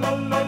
no, no.